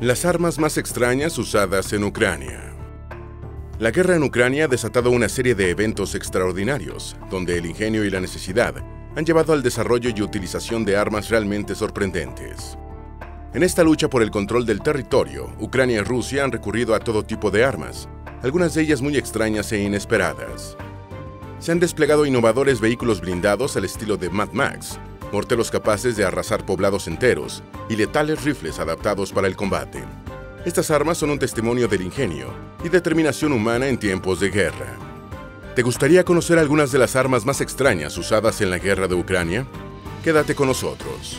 Las armas más extrañas usadas en Ucrania. La guerra en Ucrania ha desatado una serie de eventos extraordinarios, donde el ingenio y la necesidad han llevado al desarrollo y utilización de armas realmente sorprendentes. En esta lucha por el control del territorio, Ucrania y Rusia han recurrido a todo tipo de armas, algunas de ellas muy extrañas e inesperadas. Se han desplegado innovadores vehículos blindados al estilo de Mad Max, morteros capaces de arrasar poblados enteros y letales rifles adaptados para el combate. Estas armas son un testimonio del ingenio y determinación humana en tiempos de guerra. ¿Te gustaría conocer algunas de las armas más extrañas usadas en la guerra de Ucrania? Quédate con nosotros.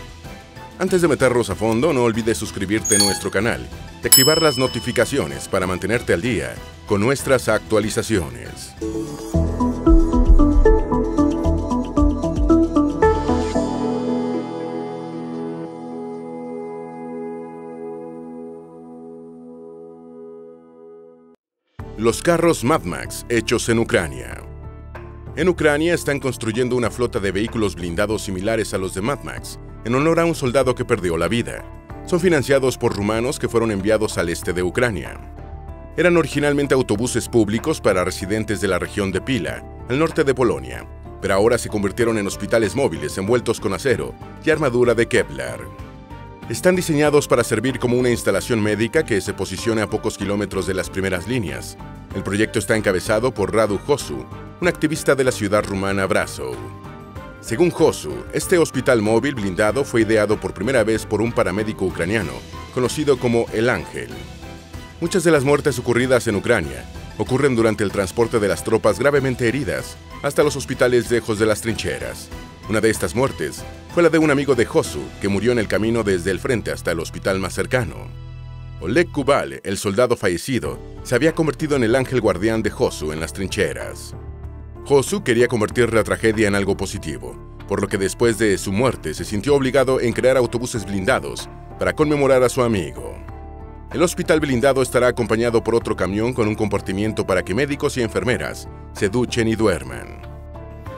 Antes de meternos a fondo, no olvides suscribirte a nuestro canal y activar las notificaciones para mantenerte al día con nuestras actualizaciones. Los carros Mad Max hechos en Ucrania. En Ucrania están construyendo una flota de vehículos blindados similares a los de Mad Max, en honor a un soldado que perdió la vida. Son financiados por rumanos que fueron enviados al este de Ucrania. Eran originalmente autobuses públicos para residentes de la región de Pila, al norte de Polonia, pero ahora se convirtieron en hospitales móviles envueltos con acero y armadura de Kevlar. Están diseñados para servir como una instalación médica que se posiciona a pocos kilómetros de las primeras líneas. El proyecto está encabezado por Radu Josu, un activista de la ciudad rumana Brasov. Según Josu, este hospital móvil blindado fue ideado por primera vez por un paramédico ucraniano, conocido como El Ángel. Muchas de las muertes ocurridas en Ucrania ocurren durante el transporte de las tropas gravemente heridas hasta los hospitales lejos de las trincheras. Una de estas muertes fue la de un amigo de Josu, que murió en el camino desde el frente hasta el hospital más cercano. Oleg Kubal, el soldado fallecido, se había convertido en el ángel guardián de Josu en las trincheras. Josu quería convertir la tragedia en algo positivo, por lo que después de su muerte se sintió obligado en crear autobuses blindados para conmemorar a su amigo. El hospital blindado estará acompañado por otro camión con un compartimiento para que médicos y enfermeras se duchen y duerman.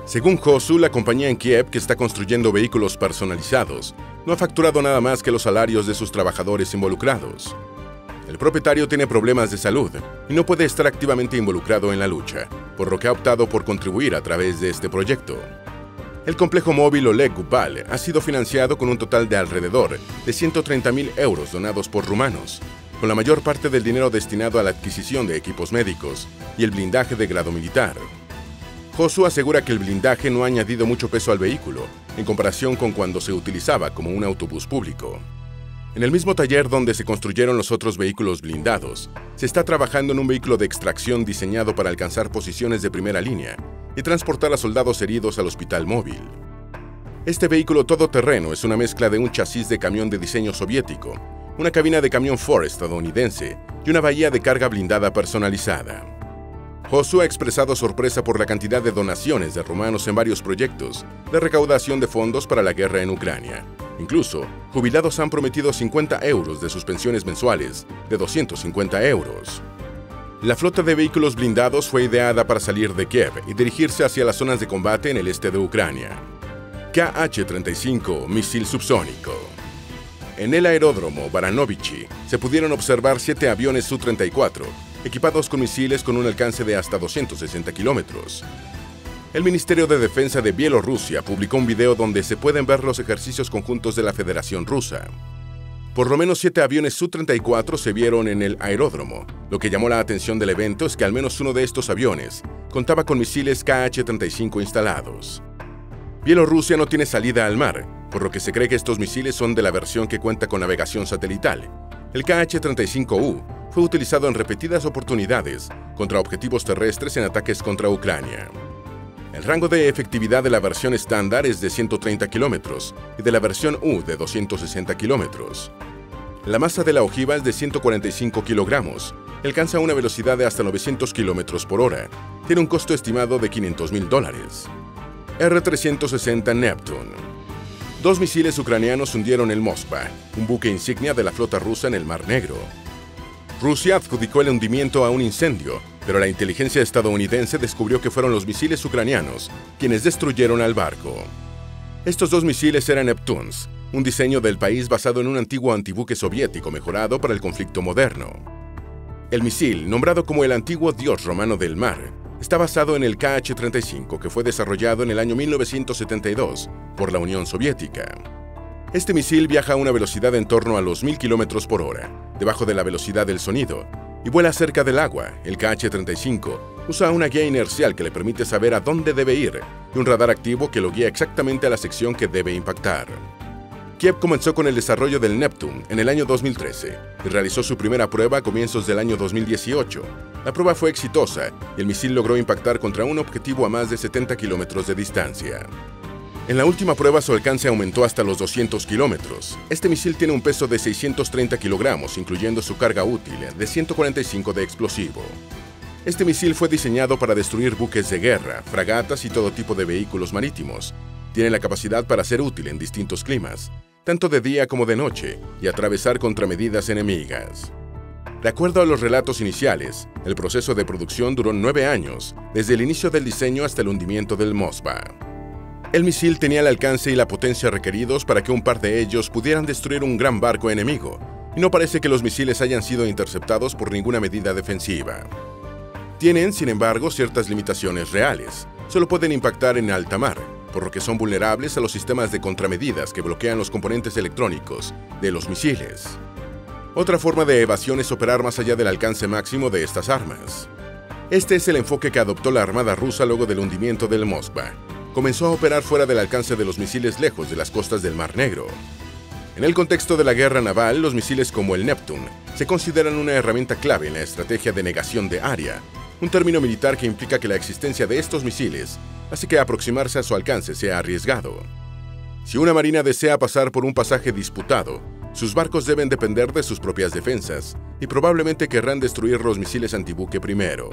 Según Josu, la compañía en Kiev que está construyendo vehículos personalizados no ha facturado nada más que los salarios de sus trabajadores involucrados. El propietario tiene problemas de salud y no puede estar activamente involucrado en la lucha, por lo que ha optado por contribuir a través de este proyecto. El complejo móvil Oleg Gupal ha sido financiado con un total de alrededor de 130.000 euros donados por rumanos, con la mayor parte del dinero destinado a la adquisición de equipos médicos y el blindaje de grado militar. Josu asegura que el blindaje no ha añadido mucho peso al vehículo, en comparación con cuando se utilizaba como un autobús público. En el mismo taller donde se construyeron los otros vehículos blindados, se está trabajando en un vehículo de extracción diseñado para alcanzar posiciones de primera línea y transportar a soldados heridos al hospital móvil. Este vehículo todoterreno es una mezcla de un chasis de camión de diseño soviético, una cabina de camión Ford estadounidense y una bahía de carga blindada personalizada. Josu ha expresado sorpresa por la cantidad de donaciones de romanos en varios proyectos de recaudación de fondos para la guerra en Ucrania. Incluso, jubilados han prometido 50 euros de sus pensiones mensuales, de 250 euros. La flota de vehículos blindados fue ideada para salir de Kiev y dirigirse hacia las zonas de combate en el este de Ucrania. KH-35, misil subsónico. En el aeródromo Baranovichi se pudieron observar siete aviones Su-34 equipados con misiles con un alcance de hasta 260 kilómetros. El Ministerio de Defensa de Bielorrusia publicó un video donde se pueden ver los ejercicios conjuntos de la Federación Rusa. Por lo menos siete aviones Su-34 se vieron en el aeródromo. Lo que llamó la atención del evento es que al menos uno de estos aviones contaba con misiles KH-35 instalados. Bielorrusia no tiene salida al mar, por lo que se cree que estos misiles son de la versión que cuenta con navegación satelital. El KH-35U fue utilizado en repetidas oportunidades contra objetivos terrestres en ataques contra Ucrania. El rango de efectividad de la versión estándar es de 130 kilómetros y de la versión U de 260 kilómetros. La masa de la ojiva es de 145 kilogramos, alcanza una velocidad de hasta 900 kilómetros por hora, tiene un costo estimado de 500 mil dólares. R-360 Neptune. Dos misiles ucranianos hundieron el Moskva, un buque insignia de la flota rusa en el Mar Negro. Rusia adjudicó el hundimiento a un incendio, pero la inteligencia estadounidense descubrió que fueron los misiles ucranianos quienes destruyeron al barco. Estos dos misiles eran Neptunes, un diseño del país basado en un antiguo antibuque soviético mejorado para el conflicto moderno. El misil, nombrado como el antiguo dios romano del mar, está basado en el KH-35 que fue desarrollado en el año 1972 por la Unión Soviética. Este misil viaja a una velocidad en torno a los 1000 km por hora, debajo de la velocidad del sonido, y vuela cerca del agua. El KH-35 usa una guía inercial que le permite saber a dónde debe ir y un radar activo que lo guía exactamente a la sección que debe impactar. Kiev comenzó con el desarrollo del Neptune en el año 2013 y realizó su primera prueba a comienzos del año 2018. La prueba fue exitosa y el misil logró impactar contra un objetivo a más de 70 kilómetros de distancia. En la última prueba su alcance aumentó hasta los 200 kilómetros. Este misil tiene un peso de 630 kilogramos, incluyendo su carga útil de 145 de explosivo. Este misil fue diseñado para destruir buques de guerra, fragatas y todo tipo de vehículos marítimos. Tiene la capacidad para ser útil en distintos climas, tanto de día como de noche, y atravesar contramedidas enemigas. De acuerdo a los relatos iniciales, el proceso de producción duró nueve años, desde el inicio del diseño hasta el hundimiento del Mosba. El misil tenía el alcance y la potencia requeridos para que un par de ellos pudieran destruir un gran barco enemigo, y no parece que los misiles hayan sido interceptados por ninguna medida defensiva. Tienen, sin embargo, ciertas limitaciones reales. Solo pueden impactar en alta mar, por lo que son vulnerables a los sistemas de contramedidas que bloquean los componentes electrónicos de los misiles. Otra forma de evasión es operar más allá del alcance máximo de estas armas. Este es el enfoque que adoptó la Armada rusa luego del hundimiento del Moskva. Comenzó a operar fuera del alcance de los misiles lejos de las costas del Mar Negro. En el contexto de la guerra naval, los misiles como el Neptune se consideran una herramienta clave en la estrategia de negación de área, un término militar que implica que la existencia de estos misiles así que aproximarse a su alcance sea arriesgado. Si una marina desea pasar por un pasaje disputado, sus barcos deben depender de sus propias defensas y probablemente querrán destruir los misiles antibuque primero.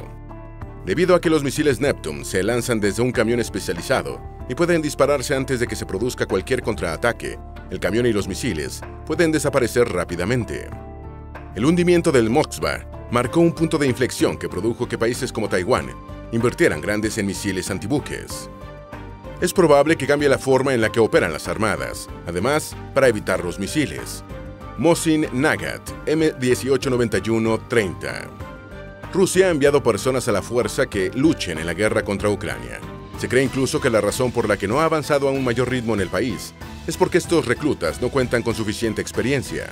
Debido a que los misiles Neptune se lanzan desde un camión especializado y pueden dispararse antes de que se produzca cualquier contraataque, el camión y los misiles pueden desaparecer rápidamente. El hundimiento del Moskva marcó un punto de inflexión que produjo que países como Taiwán invirtieran grandes en misiles antibuques. Es probable que cambie la forma en la que operan las armadas, además, para evitar los misiles. Mosin Nagat, M1891-30. Rusia ha enviado personas a la fuerza que luchen en la guerra contra Ucrania. Se cree incluso que la razón por la que no ha avanzado a un mayor ritmo en el país es porque estos reclutas no cuentan con suficiente experiencia.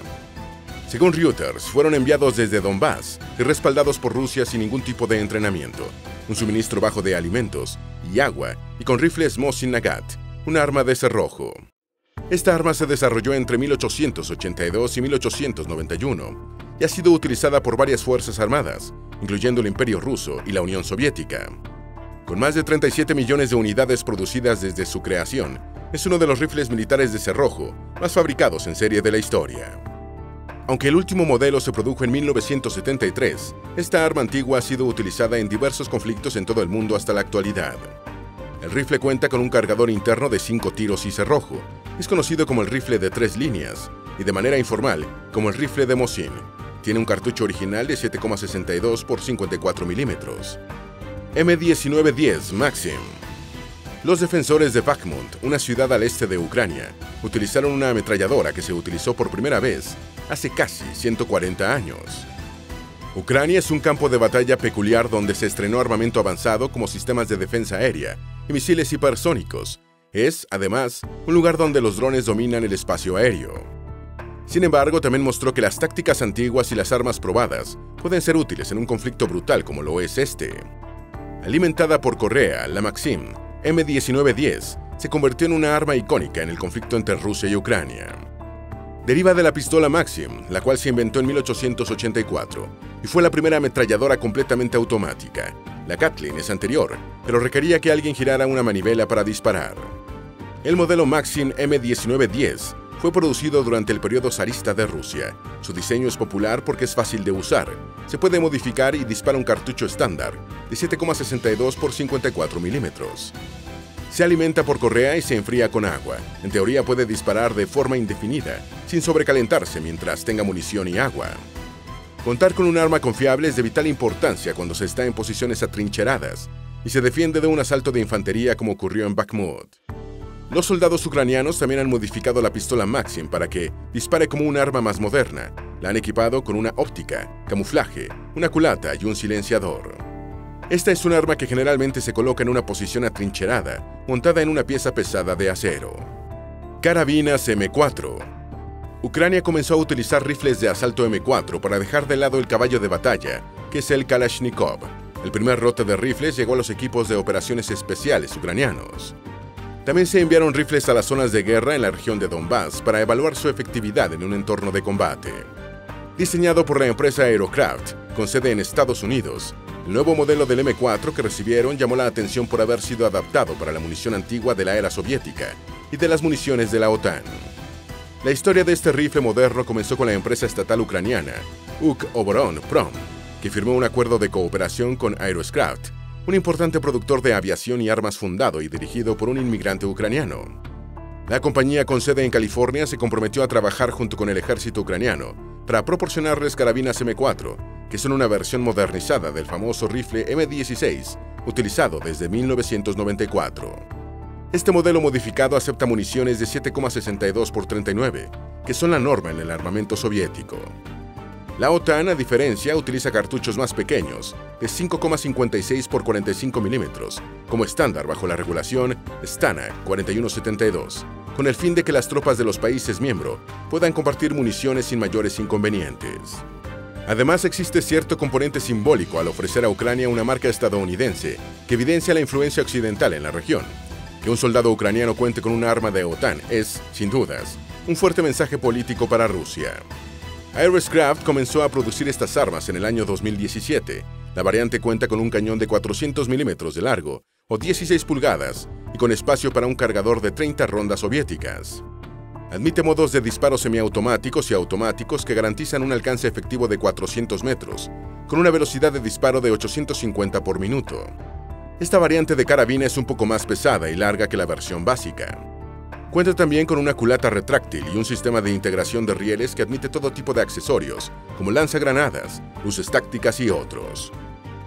Según Reuters, fueron enviados desde Donbass y respaldados por Rusia sin ningún tipo de entrenamiento, un suministro bajo de alimentos y agua, y con rifles Mosin Nagat, un arma de cerrojo. Esta arma se desarrolló entre 1882 y 1891 y ha sido utilizada por varias fuerzas armadas, incluyendo el Imperio Ruso y la Unión Soviética. Con más de 37 millones de unidades producidas desde su creación, es uno de los rifles militares de cerrojo más fabricados en serie de la historia. Aunque el último modelo se produjo en 1973, esta arma antigua ha sido utilizada en diversos conflictos en todo el mundo hasta la actualidad. El rifle cuenta con un cargador interno de 5 tiros y cerrojo. Es conocido como el rifle de tres líneas y de manera informal como el rifle de Mosin. Tiene un cartucho original de 7,62 x 54 milímetros. M1910 Maxim los defensores de Bakhmut, una ciudad al este de Ucrania, utilizaron una ametralladora que se utilizó por primera vez hace casi 140 años. Ucrania es un campo de batalla peculiar donde se estrenó armamento avanzado como sistemas de defensa aérea y misiles hipersónicos. Es, además, un lugar donde los drones dominan el espacio aéreo. Sin embargo, también mostró que las tácticas antiguas y las armas probadas pueden ser útiles en un conflicto brutal como lo es este. Alimentada por Correa, la Maxim M1910 se convirtió en una arma icónica en el conflicto entre Rusia y Ucrania. Deriva de la pistola Maxim, la cual se inventó en 1884 y fue la primera ametralladora completamente automática. La Katlin es anterior, pero requería que alguien girara una manivela para disparar. El modelo Maxim M1910 fue producido durante el periodo zarista de Rusia. Su diseño es popular porque es fácil de usar. Se puede modificar y dispara un cartucho estándar de 7,62 x 54 milímetros. Se alimenta por correa y se enfría con agua. En teoría puede disparar de forma indefinida, sin sobrecalentarse mientras tenga munición y agua. Contar con un arma confiable es de vital importancia cuando se está en posiciones atrincheradas y se defiende de un asalto de infantería como ocurrió en Bakhmut. Los soldados ucranianos también han modificado la pistola Maxim para que dispare como un arma más moderna. La han equipado con una óptica, camuflaje, una culata y un silenciador. Esta es un arma que generalmente se coloca en una posición atrincherada, montada en una pieza pesada de acero. Carabinas M4 Ucrania comenzó a utilizar rifles de asalto M4 para dejar de lado el caballo de batalla, que es el Kalashnikov. El primer rote de rifles llegó a los equipos de operaciones especiales ucranianos. También se enviaron rifles a las zonas de guerra en la región de Donbass para evaluar su efectividad en un entorno de combate. Diseñado por la empresa Aerocraft, con sede en Estados Unidos, el nuevo modelo del M4 que recibieron llamó la atención por haber sido adaptado para la munición antigua de la era soviética y de las municiones de la OTAN. La historia de este rifle moderno comenzó con la empresa estatal ucraniana, UK Oboron Prom, que firmó un acuerdo de cooperación con Aeroscraft, un importante productor de aviación y armas fundado y dirigido por un inmigrante ucraniano. La compañía con sede en California se comprometió a trabajar junto con el ejército ucraniano para proporcionarles carabinas M4, que son una versión modernizada del famoso rifle M16, utilizado desde 1994. Este modelo modificado acepta municiones de 7,62 x 39, que son la norma en el armamento soviético. La OTAN, a diferencia, utiliza cartuchos más pequeños, de 5,56 x 45 milímetros, como estándar bajo la regulación STANA 4172, con el fin de que las tropas de los países miembros puedan compartir municiones sin mayores inconvenientes. Además, existe cierto componente simbólico al ofrecer a Ucrania una marca estadounidense que evidencia la influencia occidental en la región, que un soldado ucraniano cuente con un arma de OTAN es, sin dudas, un fuerte mensaje político para Rusia. Aeroscraft comenzó a producir estas armas en el año 2017. La variante cuenta con un cañón de 400 milímetros de largo o 16 pulgadas y con espacio para un cargador de 30 rondas soviéticas. Admite modos de disparo semiautomáticos y automáticos que garantizan un alcance efectivo de 400 metros, con una velocidad de disparo de 850 por minuto. Esta variante de carabina es un poco más pesada y larga que la versión básica. Cuenta también con una culata retráctil y un sistema de integración de rieles que admite todo tipo de accesorios, como lanzagranadas, luces tácticas y otros.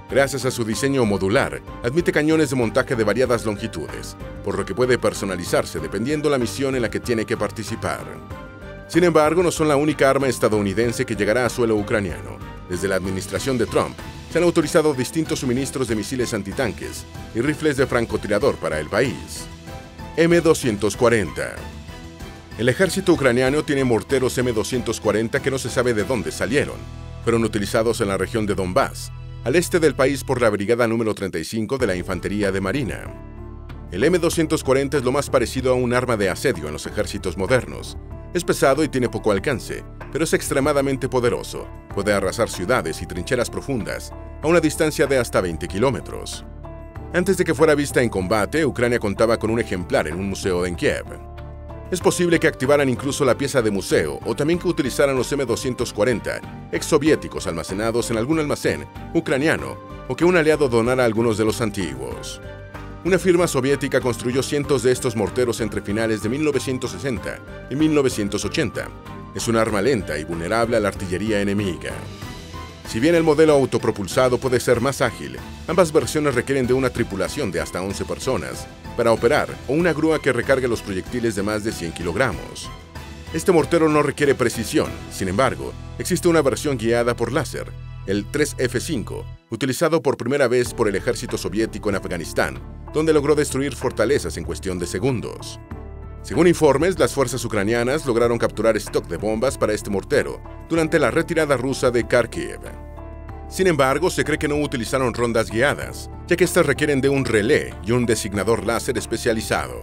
Gracias a su diseño modular, admite cañones de montaje de variadas longitudes, por lo que puede personalizarse dependiendo la misión en la que tiene que participar. Sin embargo, no son la única arma estadounidense que llegará a suelo ucraniano. Desde la administración de Trump, se han autorizado distintos suministros de misiles antitanques y rifles de francotirador para el país. M240 El ejército ucraniano tiene morteros M240 que no se sabe de dónde salieron. Fueron utilizados en la región de Donbass, al este del país por la Brigada número 35 de la Infantería de Marina. El M240 es lo más parecido a un arma de asedio en los ejércitos modernos. Es pesado y tiene poco alcance, pero es extremadamente poderoso. Puede arrasar ciudades y trincheras profundas a una distancia de hasta 20 kilómetros. Antes de que fuera vista en combate, Ucrania contaba con un ejemplar en un museo en Kiev. Es posible que activaran incluso la pieza de museo o también que utilizaran los M240, exsoviéticos almacenados en algún almacén ucraniano o que un aliado donara algunos de los antiguos. Una firma soviética construyó cientos de estos morteros entre finales de 1960 y 1980, es un arma lenta y vulnerable a la artillería enemiga. Si bien el modelo autopropulsado puede ser más ágil, ambas versiones requieren de una tripulación de hasta 11 personas para operar o una grúa que recargue los proyectiles de más de 100 kilogramos. Este mortero no requiere precisión, sin embargo, existe una versión guiada por láser, el 3F5, utilizado por primera vez por el ejército soviético en Afganistán, donde logró destruir fortalezas en cuestión de segundos. Según informes, las fuerzas ucranianas lograron capturar stock de bombas para este mortero durante la retirada rusa de Kharkiv. Sin embargo, se cree que no utilizaron rondas guiadas, ya que estas requieren de un relé y un designador láser especializado.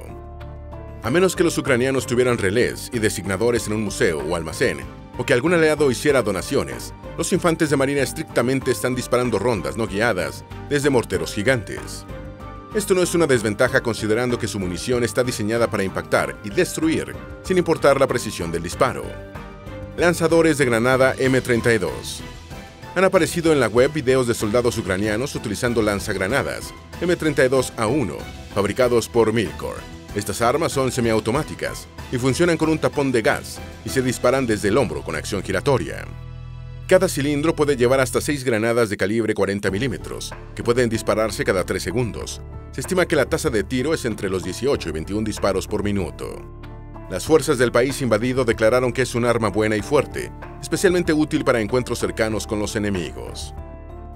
A menos que los ucranianos tuvieran relés y designadores en un museo o almacén, o que algún aliado hiciera donaciones, los infantes de marina estrictamente están disparando rondas no guiadas desde morteros gigantes. Esto no es una desventaja considerando que su munición está diseñada para impactar y destruir, sin importar la precisión del disparo. Lanzadores de granada M32 Han aparecido en la web videos de soldados ucranianos utilizando lanzagranadas M32A1, fabricados por Milcor. Estas armas son semiautomáticas y funcionan con un tapón de gas y se disparan desde el hombro con acción giratoria. Cada cilindro puede llevar hasta 6 granadas de calibre 40 milímetros, que pueden dispararse cada 3 segundos. Se estima que la tasa de tiro es entre los 18 y 21 disparos por minuto. Las fuerzas del país invadido declararon que es un arma buena y fuerte, especialmente útil para encuentros cercanos con los enemigos.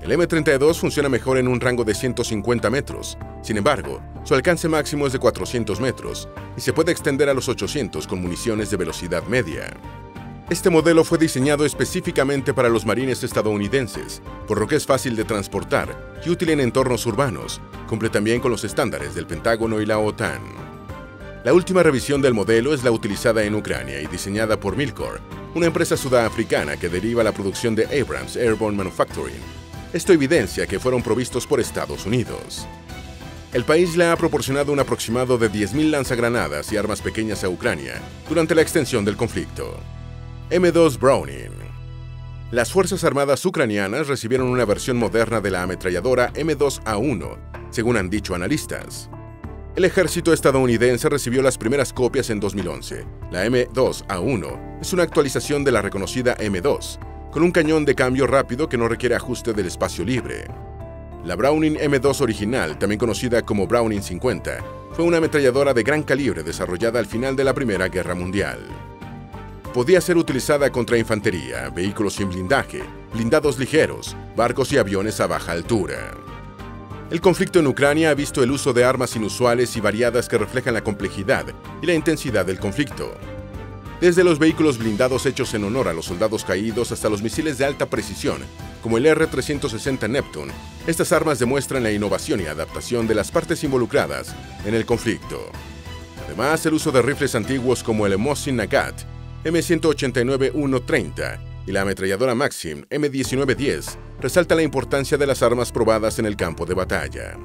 El M32 funciona mejor en un rango de 150 metros, sin embargo, su alcance máximo es de 400 metros y se puede extender a los 800 con municiones de velocidad media. Este modelo fue diseñado específicamente para los marines estadounidenses, por lo que es fácil de transportar y útil en entornos urbanos, cumple también con los estándares del Pentágono y la OTAN. La última revisión del modelo es la utilizada en Ucrania y diseñada por Milcor, una empresa sudafricana que deriva la producción de Abrams Airborne Manufacturing. Esto evidencia que fueron provistos por Estados Unidos. El país le ha proporcionado un aproximado de 10.000 lanzagranadas y armas pequeñas a Ucrania durante la extensión del conflicto. M2 Browning Las Fuerzas Armadas ucranianas recibieron una versión moderna de la ametralladora M2A1, según han dicho analistas. El ejército estadounidense recibió las primeras copias en 2011. La M2A1 es una actualización de la reconocida M2, con un cañón de cambio rápido que no requiere ajuste del espacio libre. La Browning M2 original, también conocida como Browning 50, fue una ametralladora de gran calibre desarrollada al final de la Primera Guerra Mundial. Podía ser utilizada contra infantería, vehículos sin blindaje, blindados ligeros, barcos y aviones a baja altura. El conflicto en Ucrania ha visto el uso de armas inusuales y variadas que reflejan la complejidad y la intensidad del conflicto. Desde los vehículos blindados hechos en honor a los soldados caídos hasta los misiles de alta precisión, como el R-360 Neptune, estas armas demuestran la innovación y adaptación de las partes involucradas en el conflicto. Además, el uso de rifles antiguos como el Mosin Nagant M189-130 y la ametralladora Maxim M1910 resalta la importancia de las armas probadas en el campo de batalla.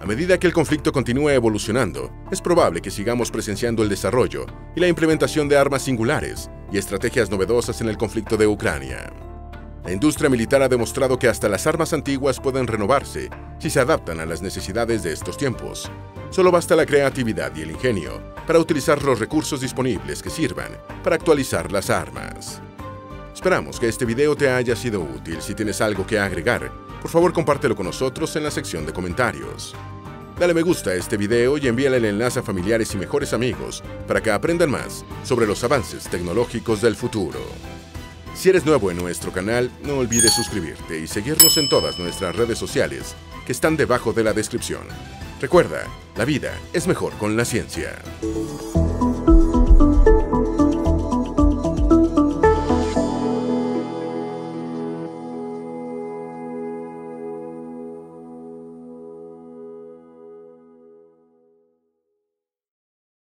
A medida que el conflicto continúa evolucionando, es probable que sigamos presenciando el desarrollo y la implementación de armas singulares y estrategias novedosas en el conflicto de Ucrania. La industria militar ha demostrado que hasta las armas antiguas pueden renovarse si se adaptan a las necesidades de estos tiempos. Solo basta la creatividad y el ingenio para utilizar los recursos disponibles que sirvan para actualizar las armas. Esperamos que este video te haya sido útil. Si tienes algo que agregar, por favor compártelo con nosotros en la sección de comentarios. Dale me gusta a este video y envíale el enlace a familiares y mejores amigos para que aprendan más sobre los avances tecnológicos del futuro. Si eres nuevo en nuestro canal, no olvides suscribirte y seguirnos en todas nuestras redes sociales que están debajo de la descripción. Recuerda, la vida es mejor con la ciencia.